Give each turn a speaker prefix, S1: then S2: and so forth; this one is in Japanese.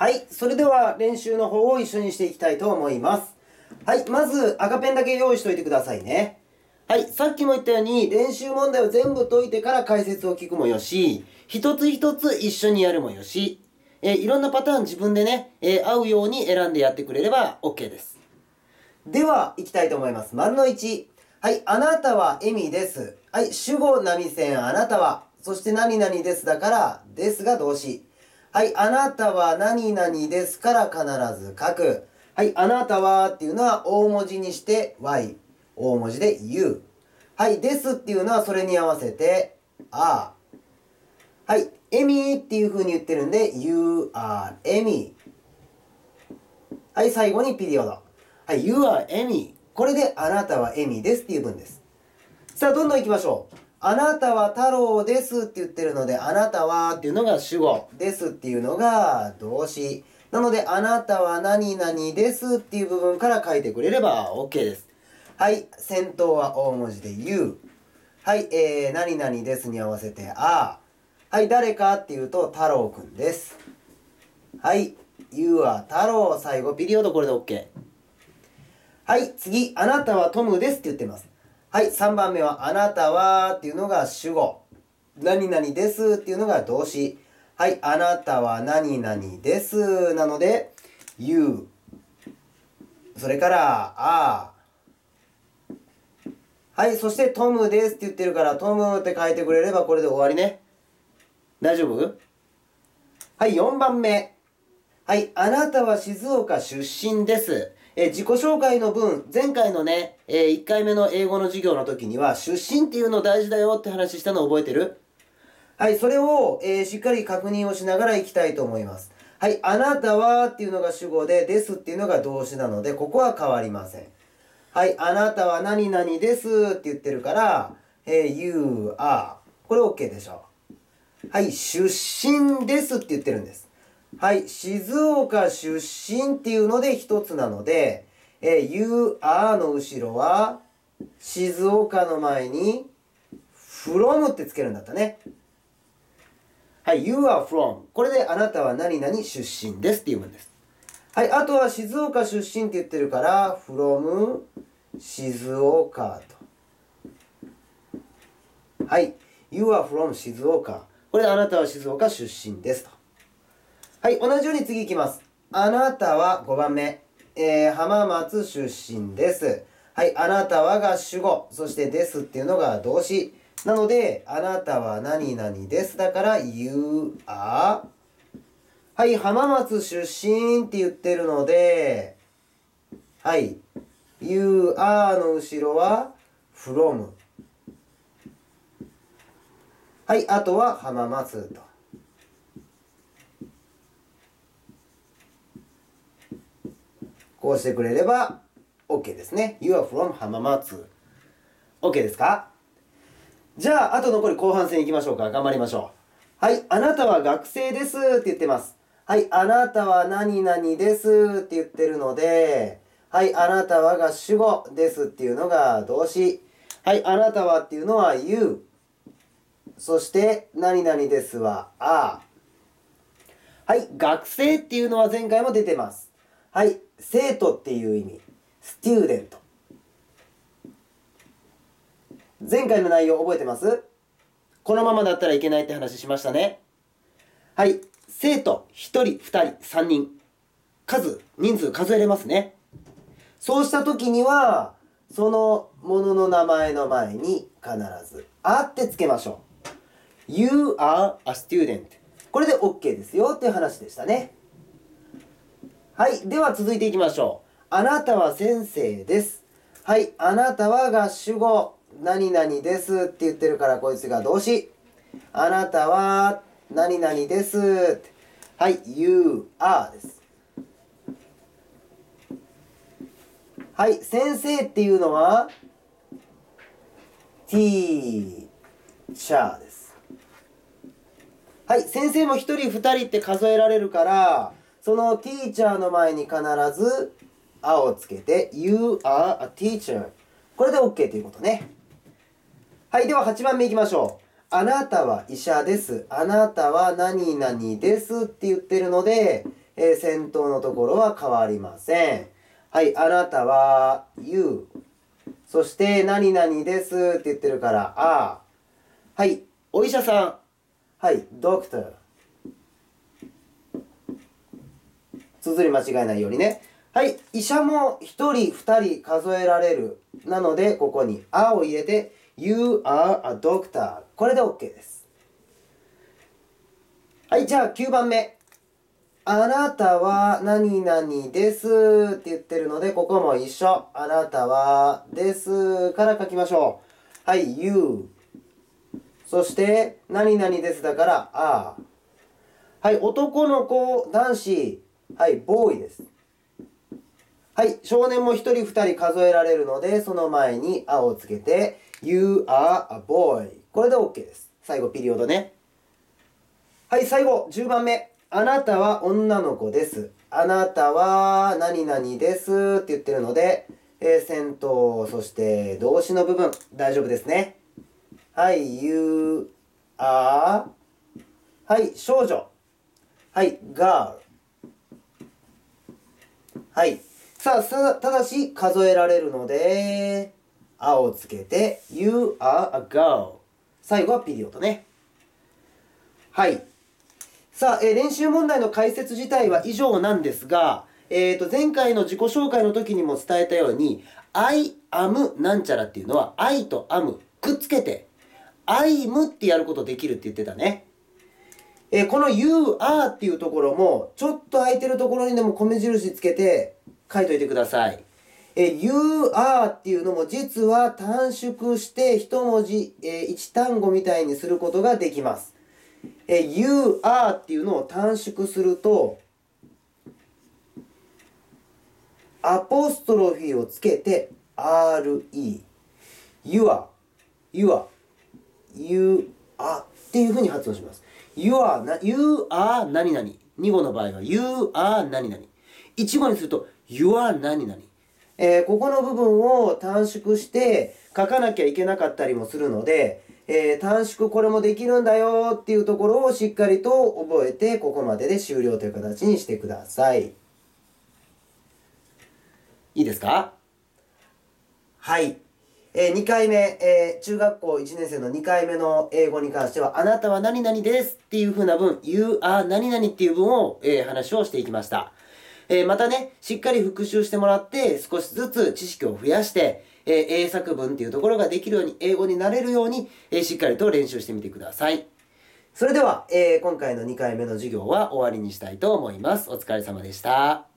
S1: はい。それでは練習の方を一緒にしていきたいと思います。はい。まず赤ペンだけ用意しといてくださいね。はい。さっきも言ったように練習問題を全部解いてから解説を聞くもよし、一つ一つ一緒にやるもよし、えーいろんなパターン自分でね、えー合うように選んでやってくれれば OK です。では、行きたいと思います。丸の1。はい。あなたはエミです。はい。主語波線あなたは。そして何々ですだから、ですが動詞。はい。あなたは何々ですから必ず書く。はい。あなたはっていうのは大文字にして Y。大文字で U。はい。ですっていうのはそれに合わせて R。はい。エミっていう風に言ってるんで You are エミ。はい。最後にピリオド。はい。You are エミ。これであなたはエミですっていう文です。さあ、どんどん行きましょう。あなたは太郎ですって言ってるので、あなたはっていうのが主語、ですっていうのが動詞。なので、あなたは何々ですっていう部分から書いてくれれば OK です。はい、先頭は大文字で You。はい、えー、何々ですに合わせてあはい、誰かっていうと太郎くんです。はい、You は太郎、最後ピリオドこれで OK。はい、次、あなたはトムですって言ってます。はい、3番目は、あなたはっていうのが主語。何々ですっていうのが動詞。はい、あなたは何々です。なので、you。それから、あはい、そしてトムですって言ってるから、トムって書いてくれればこれで終わりね。大丈夫？はい、4番目。はい、あなたは静岡出身です。え自己紹介の文、前回のね、え1回目の英語の授業の時には、出身っていうの大事だよって話したの覚えてる？はい、それを、えしっかり確認をしながらいきたいと思います。はい、あなたはっていうのが主語で、ですっていうのが動詞なので、ここは変わりません。はい、あなたは何々ですって言ってるから、え you are。これ OK でしょ？はい、出身ですって言ってるんです。はい、静岡出身っていうので一つなので、えー you are の後ろは、静岡の前に、from ってつけるんだったね。はい、you are from。これであなたは何々出身ですっていう文です。はい、あとは静岡出身って言ってるから、from 静岡と。はい、you are from 静岡。これであなたは静岡出身ですと。はい、同じように次いきます。あなたは5番目。えー、浜松出身です。はい、あなたはが主語、そしてですっていうのが動詞。なので、あなたは何々です。だから、you are はい、浜松出身って言ってるので、はい、you are の後ろは from。はい、あとは浜松と。こうしてくれれば OK ですね。You are from 浜松。OK ですか？じゃあ、あと残り後半戦いきましょうか。頑張りましょう。はい、あなたは学生ですって言ってます。はい、あなたは何々ですって言ってるので、はい、あなたはが主語ですっていうのが動詞。はい、あなたはっていうのは you。そして、何々ですは are。はい、学生っていうのは前回も出てます。はい、生徒っていう意味。student。前回の内容覚えてます？このままだったらいけないって話しましたね。はい、生徒1人、2人、3人。数、人数数えれますね。そうした時には、そのものの名前の前に必ず、あってつけましょう。You are a student. これで OK ですよっていう話でしたね。はい。では続いていきましょう。あなたは先生です。はい。あなたはが主語、何々ですって言ってるからこいつが動詞。あなたは何々ですって。はい。You are です。はい。先生っていうのは teacher です。はい。先生も一人二人って数えられるから、その teacher の前に必ず、あをつけて、You are a teacher。これで OK ということね。はい。では8番目いきましょう。あなたは医者です。あなたは何々ですって言ってるので、えー、先頭のところは変わりません。はい、あなたは You。そして、何々ですって言ってるから、あ。はい、お医者さん。はい、ドクター。綴り間違えないようにね。はい、医者も1人、2人数えられる。なので、ここにあを入れて、You are a doctor。これで OK です。はい、じゃあ9番目。あなたは何々ですって言ってるので、ここも一緒。あなたはですから書きましょう。はい、you。そして、何々ですだから、あ。はい、男の子、男子。はい、ボーイです。はい、少年も1人2人数えられるので、その前にあをつけて、You are a boy。これで OK です。最後、ピリオドね。はい、最後、10番目。あなたは女の子です。あなたは何々ですって言ってるので、えー、先頭、そして動詞の部分、大丈夫ですね。はい、you are はい、少女。はい、girl。はい。さあ、ただし数えられるので、あをつけて、You are a girl。最後はピリオドね。はい。さあ、えー、練習問題の解説自体は以上なんですが、えっ、ー、と、前回の自己紹介の時にも伝えたように、I am なんちゃらっていうのは、I と am くっつけて、I'm ってやることできるって言ってたね。えー、この You are っていうところも、ちょっと空いてるところにでも米印つけて、書いといてください。え you are っていうのも実は短縮して一文字、え一単語みたいにすることができます。え you are っていうのを短縮すると、アポストロフィーをつけて re。your, your, you are っていうふうに発音します。You are, you are 何々。2語の場合は you are 何々。1語にすると you are 何々。えー、ここの部分を短縮して書かなきゃいけなかったりもするので、えー、短縮これもできるんだよっていうところをしっかりと覚えて、ここまでで終了という形にしてください。いいですか？はい。えー、2回目、えー、中学校1年生の2回目の英語に関しては、あなたは何々ですっていう風な文、you are 何々っていう文を、えー、話をしていきました。えー、またね、しっかり復習してもらって、少しずつ知識を増やして、えー、英作文っていうところができるように、英語になれるように、えー、しっかりと練習してみてください。それでは、え今回の2回目の授業は終わりにしたいと思います。お疲れ様でした。